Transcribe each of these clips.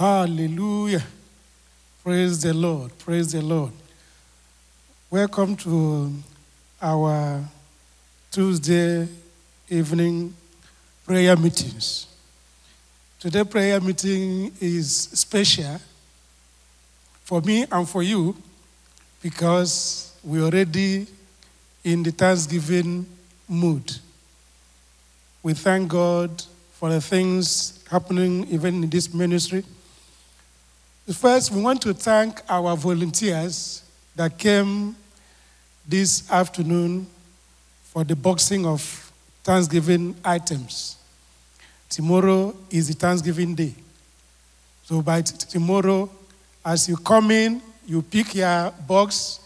Hallelujah. Praise the Lord. Praise the Lord. Welcome to our Tuesday evening prayer meetings. Today prayer meeting is special for me and for you because we're already in the Thanksgiving mood. We thank God for the things happening even in this ministry. First, we want to thank our volunteers that came this afternoon for the boxing of Thanksgiving items. Tomorrow is the Thanksgiving day. So by tomorrow, as you come in, you pick your box.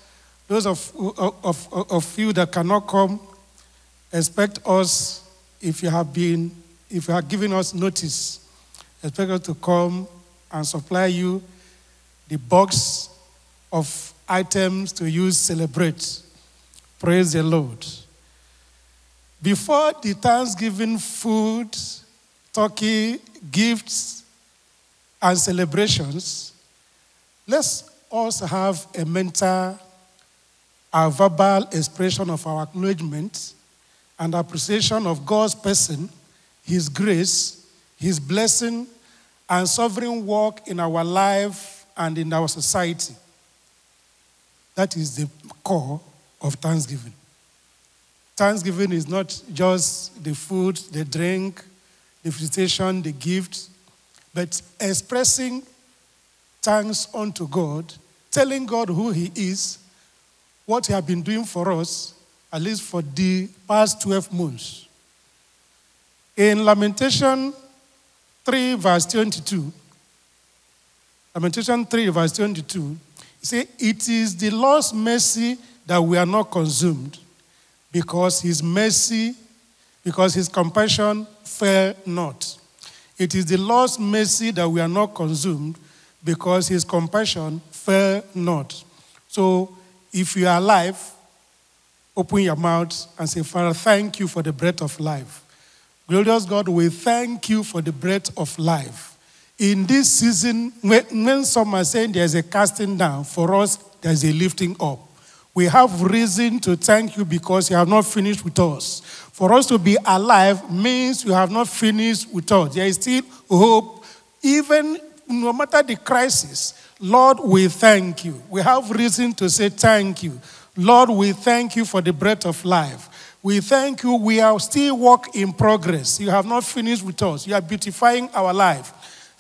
Those of, of, of, of you that cannot come, expect us if you have been, if you have given us notice, expect us to come and supply you the box of items to use celebrate. Praise the Lord. Before the Thanksgiving food, turkey, gifts, and celebrations, let's also have a mental, a verbal expression of our acknowledgement and appreciation of God's person, His grace, His blessing, and sovereign work in our life and in our society. That is the core of Thanksgiving. Thanksgiving is not just the food, the drink, the visitation, the gift, but expressing thanks unto God, telling God who He is, what He has been doing for us, at least for the past 12 months. In Lamentation 3, verse 22, Lamentation 3, verse 22, it says, It is the Lord's mercy that we are not consumed, because his mercy, because his compassion fail not. It is the Lord's mercy that we are not consumed, because his compassion fail not. So if you are alive, open your mouth and say, Father, thank you for the breath of life. Glorious God, we thank you for the breath of life. In this season, when, when some are saying there's a casting down, for us, there's a lifting up. We have reason to thank you because you have not finished with us. For us to be alive means you have not finished with us. There is still hope, even no matter the crisis. Lord, we thank you. We have reason to say thank you. Lord, we thank you for the breath of life. We thank you. We are still work in progress. You have not finished with us. You are beautifying our life.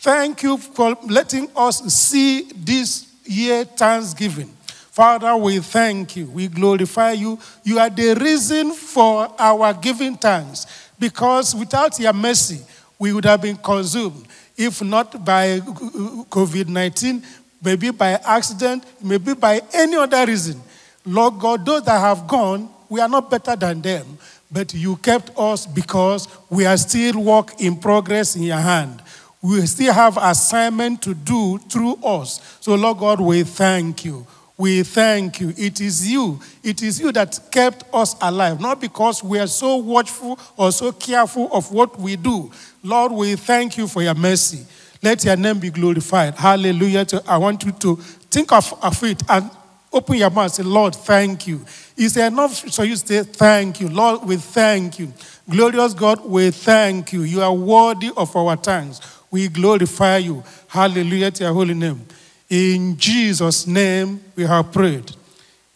Thank you for letting us see this year Thanksgiving. Father, we thank you. We glorify you. You are the reason for our giving thanks because without your mercy, we would have been consumed. If not by COVID 19, maybe by accident, maybe by any other reason. Lord God, those that have gone, we are not better than them, but you kept us because we are still work in progress in your hand. We still have assignment to do through us. So, Lord God, we thank you. We thank you. It is you. It is you that kept us alive, not because we are so watchful or so careful of what we do. Lord, we thank you for your mercy. Let your name be glorified. Hallelujah. I want you to think of, of it and open your mouth and say, Lord, thank you. It's enough so you say, Thank you. Lord, we thank you. Glorious God, we thank you. You are worthy of our thanks. We glorify you. Hallelujah to your holy name. In Jesus' name we have prayed.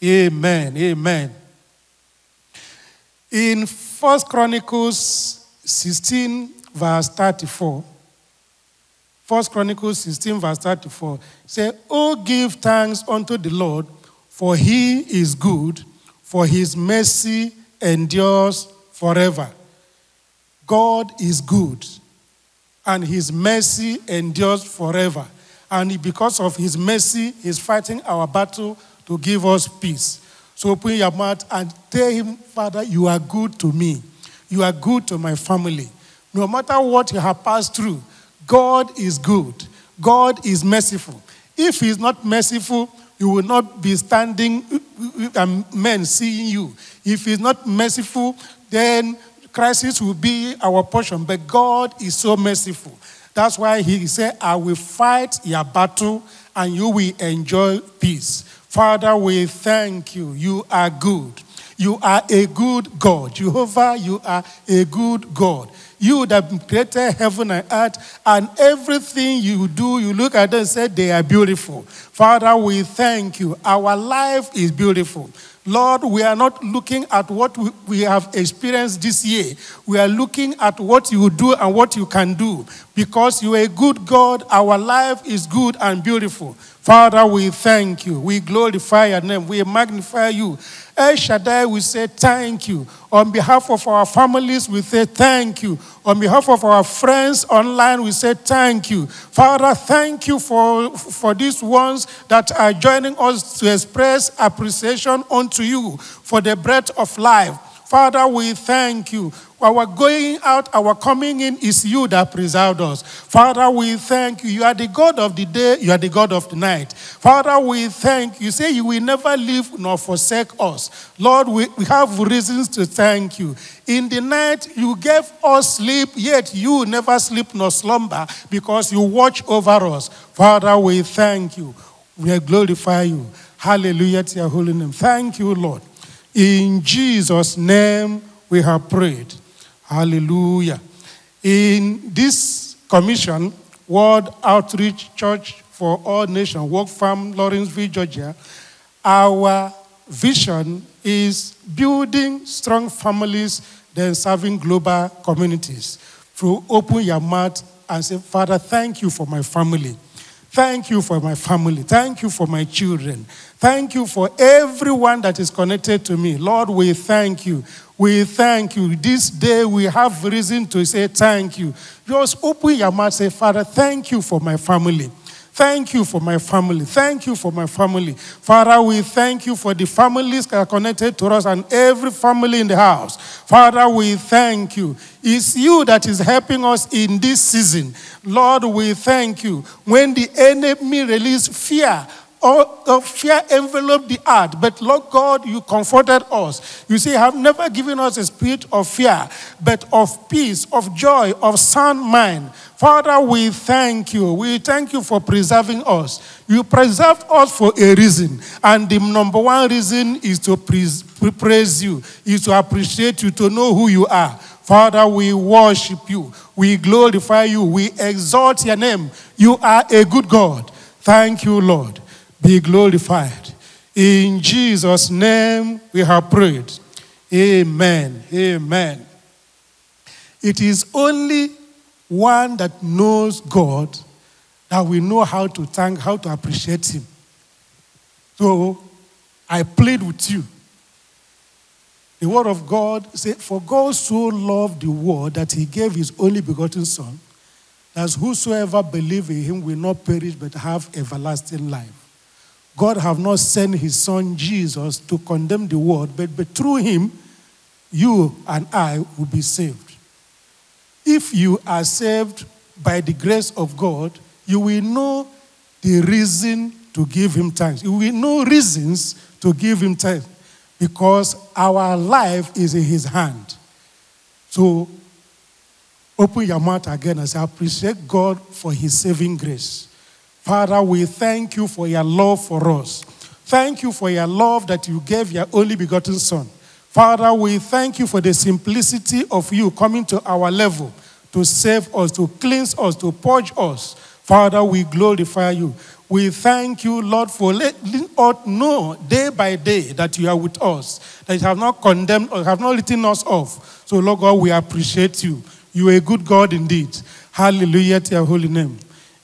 Amen. Amen. In First Chronicles 16, verse 34. First Chronicles 16, verse 34. Say, Oh, give thanks unto the Lord, for he is good, for his mercy endures forever. God is good, and his mercy endures forever. And because of his mercy, he's fighting our battle to give us peace. So open your mouth and tell him, Father, you are good to me. You are good to my family. No matter what you have passed through, God is good. God is merciful. If he's not merciful, you will not be standing and men seeing you. If he's not merciful, then crisis will be our portion. But God is so merciful That's why he said, I will fight your battle and you will enjoy peace. Father, we thank you. You are good. You are a good God. Jehovah, you are a good God. You that created heaven and earth, and everything you do, you look at them and say they are beautiful. Father, we thank you. Our life is beautiful. Lord, we are not looking at what we have experienced this year. We are looking at what you do and what you can do. Because you are a good God, our life is good and beautiful. Father, we thank you. We glorify your name. We magnify you. El Shaddai, we say thank you. On behalf of our families, we say thank you. On behalf of our friends online, we say thank you. Father, thank you for, for these ones that are joining us to express appreciation unto you for the breath of life. Father, we thank you. Our going out, our coming in is you that preserved us. Father, we thank you. You are the God of the day, you are the God of the night. Father, we thank you. You say you will never leave nor forsake us. Lord, we, we have reasons to thank you. In the night, you gave us sleep, yet you never sleep nor slumber because you watch over us. Father, we thank you. We glorify you. Hallelujah to your holy name. Thank you, Lord. In Jesus' name we have prayed. Hallelujah. In this commission, World Outreach Church for All Nations, WOCFAN, Lawrenceville, Georgia, our vision is building strong families, then serving global communities. Through open your mouth and say, Father, thank you for my family. Thank you for my family. Thank you for my children. Thank you for everyone that is connected to me. Lord, we thank you. We thank you. This day we have reason to say thank you. Just open your mouth say, Father, thank you for my family. Thank you for my family. Thank you for my family. Father, we thank you for the families that are connected to us and every family in the house. Father, we thank you. It's you that is helping us in this season. Lord, we thank you. When the enemy release fear, or, fear enveloped the earth, but Lord God, you comforted us. You say, have never given us a spirit of fear, but of peace, of joy, of sound mind. Father, we thank you. We thank you for preserving us. You preserved us for a reason. And the number one reason is to praise you, is to appreciate you, to know who you are. Father, we worship you. We glorify you. We exalt your name. You are a good God. Thank you, Lord be glorified. In Jesus' name we have prayed. Amen. Amen. It is only one that knows God that we know how to thank, how to appreciate Him. So I plead with you. The word of God said, For God so loved the world that he gave his only begotten Son, that whosoever believe in him will not perish but have everlasting life. God have not sent his son Jesus to condemn the world, but, but through him, you and I will be saved. If you are saved by the grace of God, you will know the reason to give him thanks. You will know reasons to give him thanks because our life is in his hand. So open your mouth again and say, I appreciate God for his saving grace. Father, we thank you for your love for us. Thank you for your love that you gave your only begotten Son. Father, we thank you for the simplicity of you coming to our level to save us, to cleanse us, to purge us. Father, we glorify you. We thank you, Lord, for letting us know day by day that you are with us, that you have not condemned or have not written us off. So, Lord God, we appreciate you. You are a good God indeed. Hallelujah to your holy name.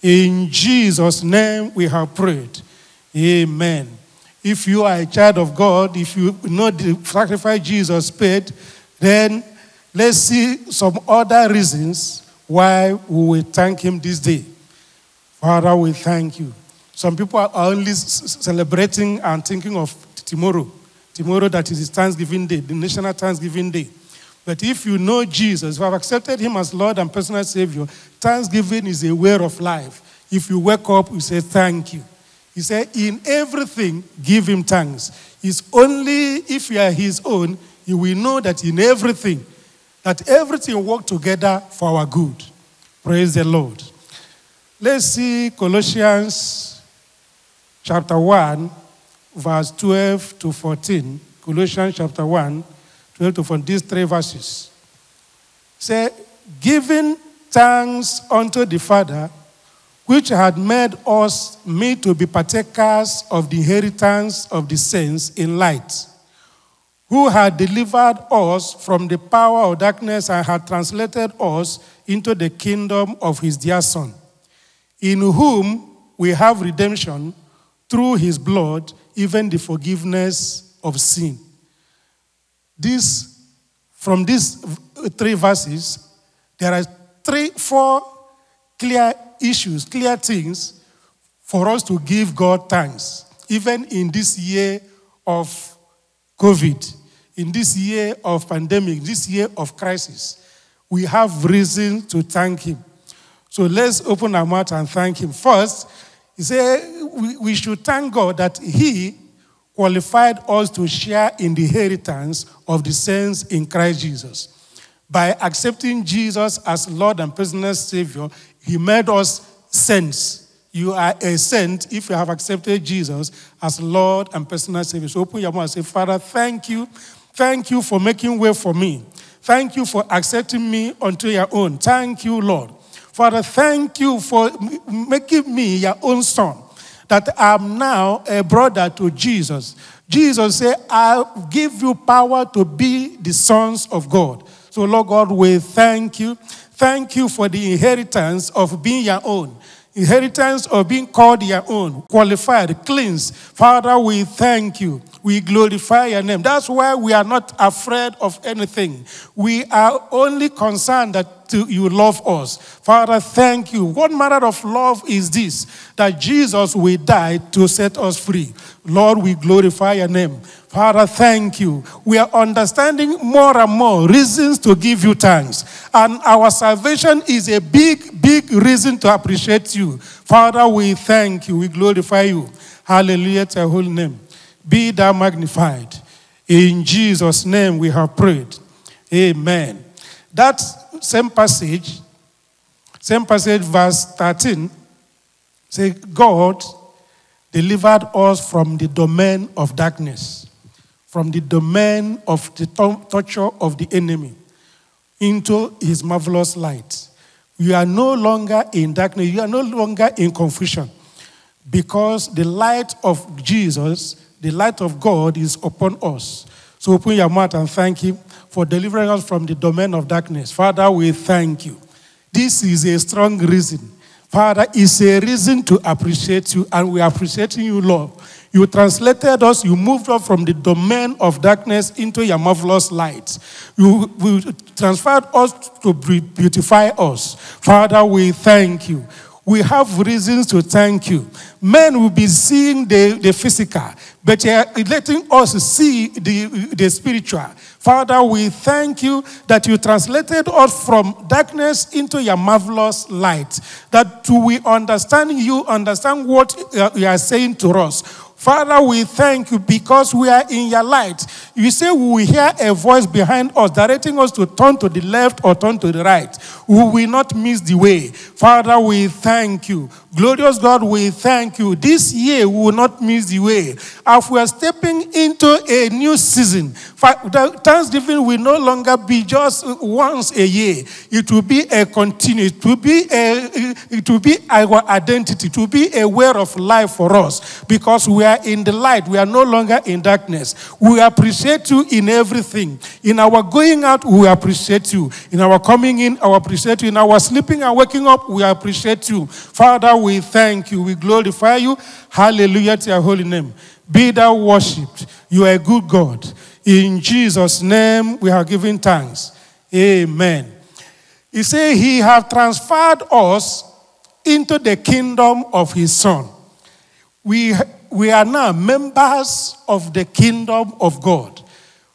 In Jesus' name we have prayed. Amen. If you are a child of God, if you know the sacrifice Jesus paid, then let's see some other reasons why we will thank Him this day. Father, we thank you. Some people are only celebrating and thinking of tomorrow. Tomorrow, that is Thanksgiving Day, the National Thanksgiving Day. But if you know Jesus, you have accepted him as Lord and personal Savior, thanksgiving is a way of life. If you wake up, you say thank you. He said, in everything, give him thanks. It's only if you are his own, you will know that in everything, that everything work together for our good. Praise the Lord. Let's see Colossians chapter 1, verse 12 to 14. Colossians chapter 1, 12 to 14. These three verses. Say, giving thanks unto the Father, which had made us meet to be partakers of the inheritance of the saints in light, who had delivered us from the power of darkness and had translated us into the kingdom of his dear Son, in whom we have redemption through his blood, even the forgiveness of sin. This, from these three verses, there are three, four clear issues, clear things for us to give God thanks, even in this year of COVID, in this year of pandemic, this year of crisis. We have reason to thank Him. So let's open our mouth and thank Him. First, He said we should thank God that He qualified us to share in the inheritance of the saints in Christ Jesus. By accepting Jesus as Lord and personal Savior, He made us saints. You are a saint if you have accepted Jesus as Lord and personal Savior. So open your mouth and say, Father, thank you. Thank you for making way for me. Thank you for accepting me unto your own. Thank you, Lord. Father, thank you for making me your own son that I'm now a brother to Jesus. Jesus said, I'll give you power to be the sons of God. So, Lord God, we thank you. Thank you for the inheritance of being your own. Inheritance of being called your own, qualified, cleansed. Father, we thank you. We glorify your name. That's why we are not afraid of anything. We are only concerned that you love us. Father, thank you. What manner of love is this? That Jesus will die to set us free. Lord, we glorify your name. Father, thank you. We are understanding more and more reasons to give you thanks. And our salvation is a big, big reason to appreciate you. Father, we thank you. We glorify you. Hallelujah to your holy name. Be thou magnified. In Jesus' name we have prayed. Amen. That same passage, same passage, verse 13, say, God delivered us from the domain of darkness, from the domain of the torture of the enemy, into his marvelous light. You are no longer in darkness, you are no longer in confusion, because the light of Jesus, the light of God, is upon us. So open your mouth and thank Him for delivering us from the domain of darkness. Father, we thank you. This is a strong reason. Father, it's a reason to appreciate you, and we are appreciating you, Lord. You translated us, you moved us from the domain of darkness into your marvelous light. You, you transferred us to beautify us. Father, we thank you we have reasons to thank you. Men will be seeing the, the physical, but you're letting us see the, the spiritual. Father, we thank you that you translated us from darkness into your marvelous light. That we understand you, understand what you are saying to us. Father, we thank you because we are in your light. You say we will hear a voice behind us directing us to turn to the left or turn to the right. We will not miss the way. Father, we thank you. Glorious God, we thank you. This year we will not miss the way. As we are stepping into a new season, Thanksgiving will no longer be just once a year. It will be a continuous, it will be, a, it will be our identity, it will be a way of life for us because we are in the light. We are no longer in darkness. We appreciate you in everything. In our going out, we appreciate you. In our coming in, I appreciate you. In our sleeping and waking up, we appreciate you. Father, we thank you. We glorify you. Hallelujah to your holy name. Be thou worshipped. You are a good God. In Jesus' name, we are giving thanks. Amen. He said, He have transferred us into the kingdom of His Son. We, we are now members of the kingdom of God.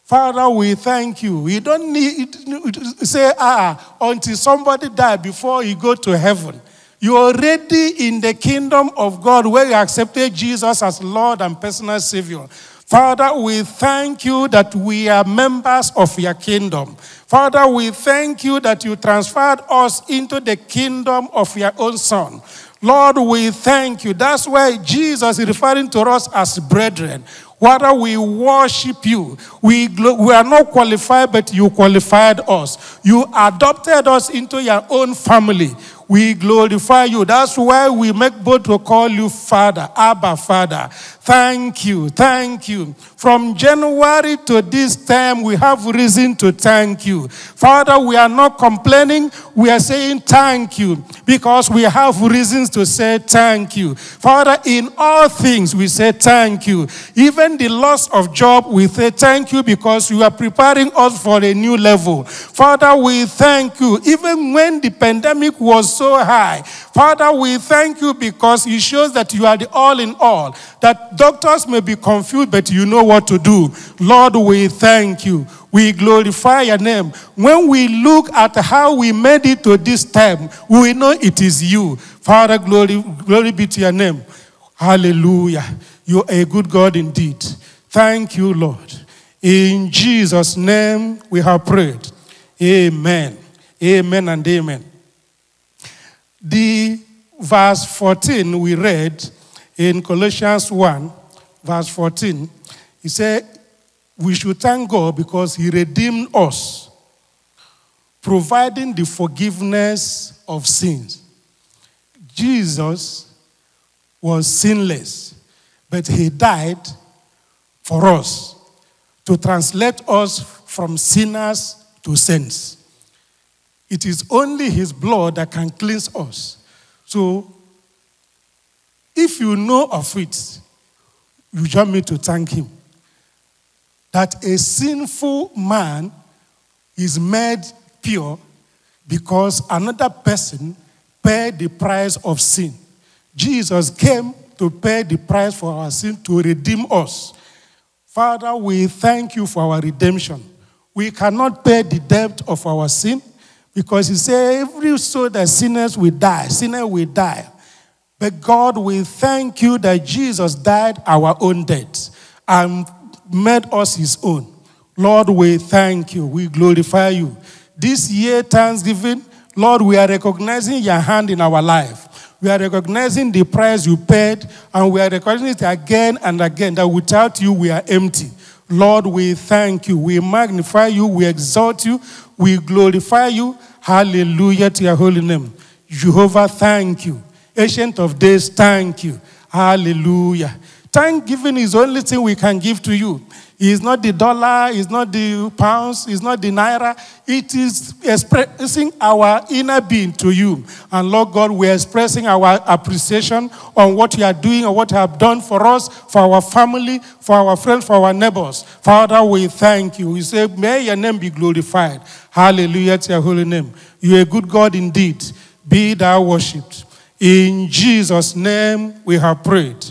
Father, we thank you. We don't need to say, ah, until somebody die before you go to heaven. You're already in the kingdom of God where you accepted Jesus as Lord and personal Savior. Father, we thank you that we are members of your kingdom. Father, we thank you that you transferred us into the kingdom of your own Son. Lord, we thank you. That's why Jesus is referring to us as brethren. Whether we worship you, we, we are not qualified, but you qualified us. You adopted us into your own family. We glorify you. That's why we make bold to call you Father, Abba Father. Thank you, thank you. From January to this time, we have reason to thank you. Father, we are not complaining, we are saying thank you because we have reasons to say thank you. Father, in all things, we say thank you. Even the loss of job, we say thank you because you are preparing us for a new level. Father, we thank you. Even when the pandemic was so high. Father, we thank you because it shows that you are the all in all, that doctors may be confused, but you know what to do. Lord, we thank you. We glorify your name. When we look at how we made it to this time, we know it is you. Father, glory, glory be to your name. Hallelujah. You are a good God indeed. Thank you, Lord. In Jesus' name we have prayed. Amen. Amen and amen. The verse 14 we read in Colossians 1, verse 14, he said, We should thank God because He redeemed us, providing the forgiveness of sins. Jesus was sinless, but He died for us to translate us from sinners to saints. It is only His blood that can cleanse us. So, if you know of it, you just need to thank Him. That a sinful man is made pure because another person paid the price of sin. Jesus came to pay the price for our sin to redeem us. Father, we thank you for our redemption. We cannot pay the debt of our sin. Because he said, every soul that sinners will die, sinner will die. But God, we thank you that Jesus died our own debt and made us his own. Lord, we thank you. We glorify you. This year, Thanksgiving, Lord, we are recognizing your hand in our life. We are recognizing the price you paid, and we are recognizing it again and again that without you, we are empty. Lord, we thank you. We magnify you. We exalt you. We glorify you. Hallelujah to your holy name. Jehovah, thank you. Ancient of days, thank you. Hallelujah. Thanksgiving is the only thing we can give to you. It's not the dollar, it's not the pounds, it's not the naira. It is expressing our inner being to you. And Lord God, we're expressing our appreciation on what you are doing and what you have done for us, for our family, for our friends, for our neighbors. Father, we thank you. We say, may your name be glorified. Hallelujah to your holy name. You're a good God indeed. Be thou worshipped. In Jesus' name we have prayed.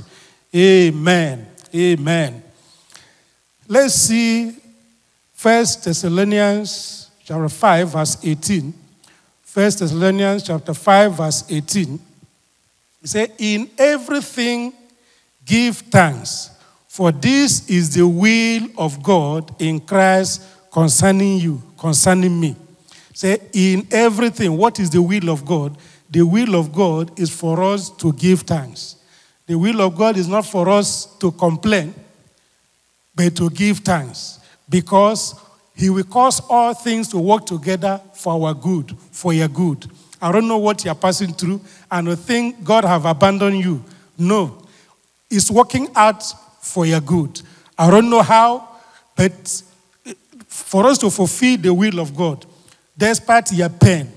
Amen. Amen. Let's see 1 Thessalonians chapter 5, verse 18. 1 Thessalonians chapter 5, verse 18. He said, In everything give thanks, for this is the will of God in Christ concerning you, concerning me. Say, in everything, what is the will of God? The will of God is for us to give thanks. The will of God is not for us to complain but to give thanks because he will cause all things to work together for our good, for your good. I don't know what you're passing through, and I think God have abandoned you. No, it's working out for your good. I don't know how, but for us to fulfill the will of God, despite your pain,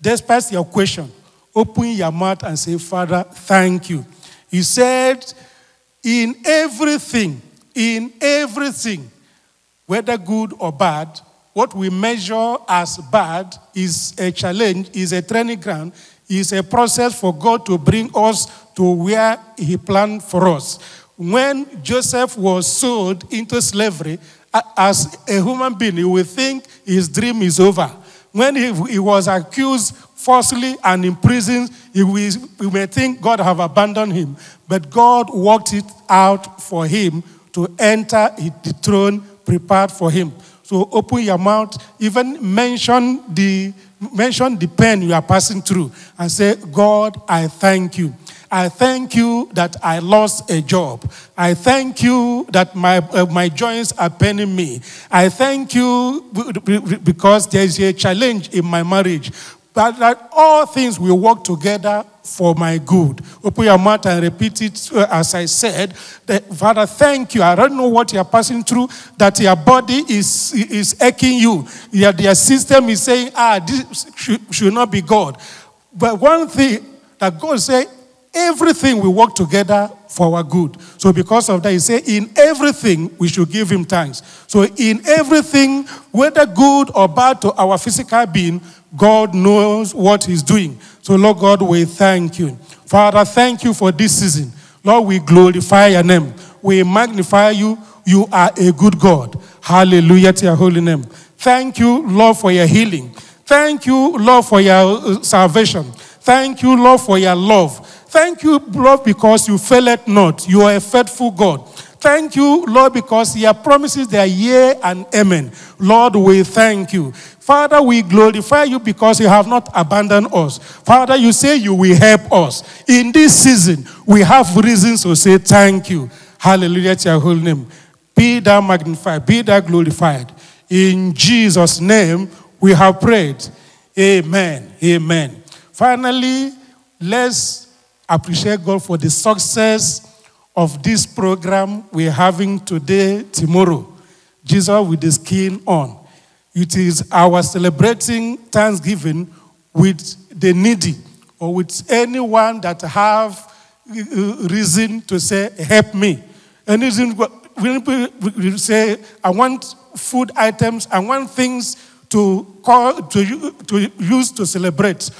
despite your question, open your mouth and say, Father, thank you. He said, in everything, in everything, whether good or bad, what we measure as bad is a challenge, is a training ground, is a process for God to bring us to where He planned for us. When Joseph was sold into slavery, as a human being, you would think his dream is over. When he, he was accused falsely and imprisoned, he, we, we may think God have abandoned him. But God worked it out for him to enter the throne prepared for him. So open your mouth, even mention the mention the pain you are passing through and say, God, I thank you. I thank you that I lost a job. I thank you that my, uh, my joints are paining me. I thank you because there is a challenge in my marriage. But that all things will work together for my good. Open your mouth and repeat it uh, as I said. Father, thank you. I don't know what you're passing through, that your body is, is aching you. Your, your system is saying, ah, this should, should not be God. But one thing that God said, everything will work together for our good. So because of that, he said, in everything we should give him thanks. So in everything, whether good or bad to our physical being, God knows what he's doing. So Lord God, we thank you. Father, thank you for this season. Lord, we glorify your name. We magnify you. You are a good God. Hallelujah to your holy name. Thank you, Lord, for your healing. Thank you, Lord, for your uh, salvation. Thank you, Lord, for your love. Thank you, Lord, because you failed not. You are a faithful God. Thank you, Lord, because your promises they are yea and amen. Lord, we thank you. Father, we glorify you because you have not abandoned us. Father, you say you will help us. In this season, we have reasons to say thank you. Hallelujah to your holy name. Be thou magnified, be thou glorified. In Jesus' name, we have prayed. Amen. Amen. Finally, let's appreciate God for the success of this program we're having today, tomorrow. Jesus with the skin on. It is our celebrating Thanksgiving with the needy or with anyone that have uh, reason to say, help me. Any reason we say, I want food items, I want things to, call, to, to use to celebrate.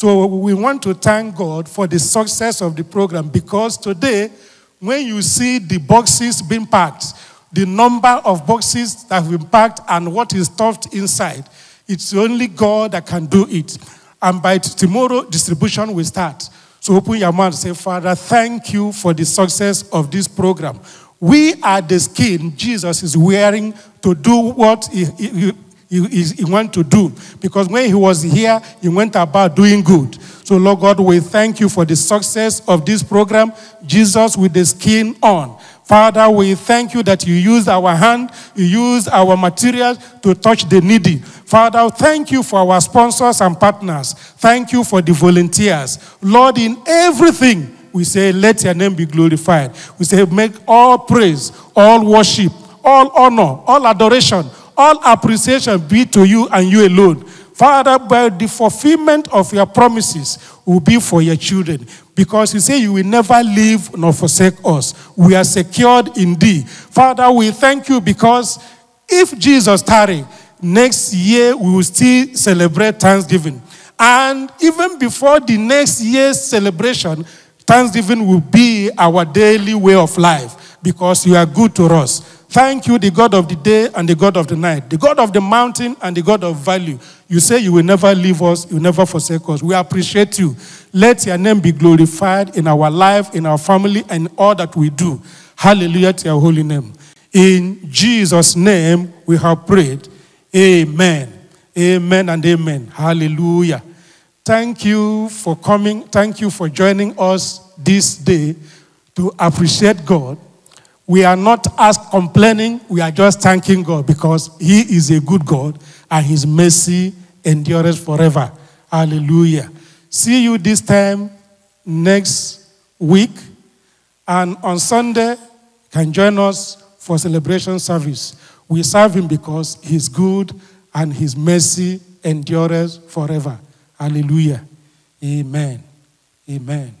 So we want to thank God for the success of the program because today, when you see the boxes being packed, the number of boxes that have been packed and what is stuffed inside, it's only God that can do it. And by tomorrow, distribution will start. So open your mouth and say, Father, thank you for the success of this program. We are the skin Jesus is wearing to do what he, he, he, he to do. Because when he was here, he went about doing good. So, Lord God, we thank you for the success of this program. Jesus with the skin on. Father, we thank you that you use our hand, you use our materials to touch the needy. Father, thank you for our sponsors and partners. Thank you for the volunteers. Lord, in everything, we say, let your name be glorified. We say, make all praise, all worship, all honor, all adoration, all appreciation be to you and you alone. Father, by the fulfillment of your promises will be for your children. Because you say you will never leave nor forsake us. We are secured in thee. Father, we thank you because if Jesus tarry, next year we will still celebrate Thanksgiving. And even before the next year's celebration, Thanksgiving will be our daily way of life because you are good to us. Thank you, the God of the day and the God of the night, the God of the mountain and the God of value. You say you will never leave us, you never forsake us. We appreciate you. Let your name be glorified in our life, in our family, and all that we do. Hallelujah to your holy name. In Jesus' name we have prayed. Amen. Amen and amen. Hallelujah. Thank you for coming. Thank you for joining us this day to appreciate God we are not as complaining, we are just thanking God because He is a good God and His mercy endures forever. Hallelujah. See you this time next week. And on Sunday, can join us for celebration service. We serve Him because He's good and His mercy endures forever. Hallelujah. Amen. Amen.